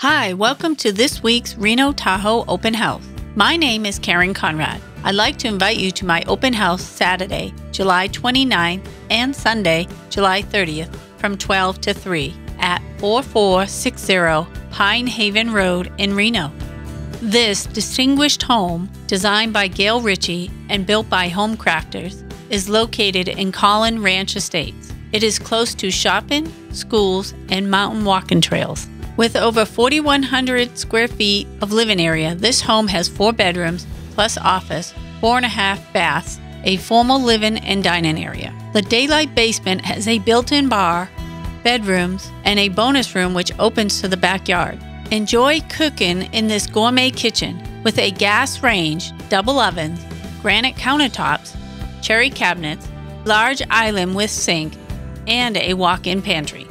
Hi, welcome to this week's Reno Tahoe Open House. My name is Karen Conrad. I'd like to invite you to my open house Saturday, July 29th and Sunday, July 30th from 12 to 3 at 4460 Pinehaven Road in Reno. This distinguished home, designed by Gail Richie and built by Homecrafters, is located in Caughlin Ranch Estates. It is close to shopping, schools, and mountain walking trails. With over 4,100 square feet of living area, this home has four bedrooms plus office, four and a half baths, a formal living and dining area. The daylight basement has a built in bar, bedrooms, and a bonus room which opens to the backyard. Enjoy cooking in this gourmet kitchen with a gas range, double ovens, granite countertops, cherry cabinets, large island with sink, and a walk in pantry.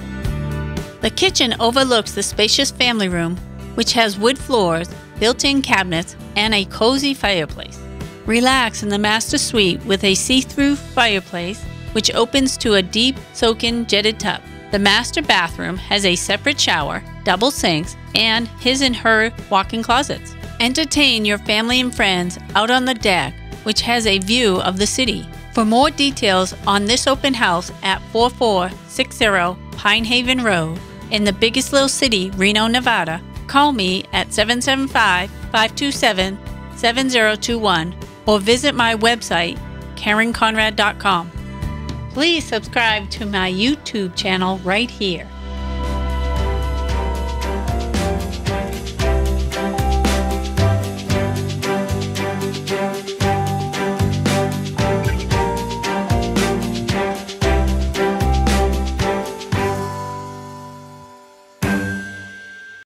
The kitchen overlooks the spacious family room, which has wood floors, built in cabinets, and a cozy fireplace. Relax in the master suite with a see through fireplace, which opens to a deep, soaking jetted tub. The master bathroom has a separate shower, double sinks, and his and her walk in closets. Entertain your family and friends out on the deck, which has a view of the city. For more details on this open house at 4460 Pinehaven Road, in the biggest little city, Reno, Nevada, call me at 775 527 7021 or visit my website, KarenConrad.com. Please subscribe to my YouTube channel right here.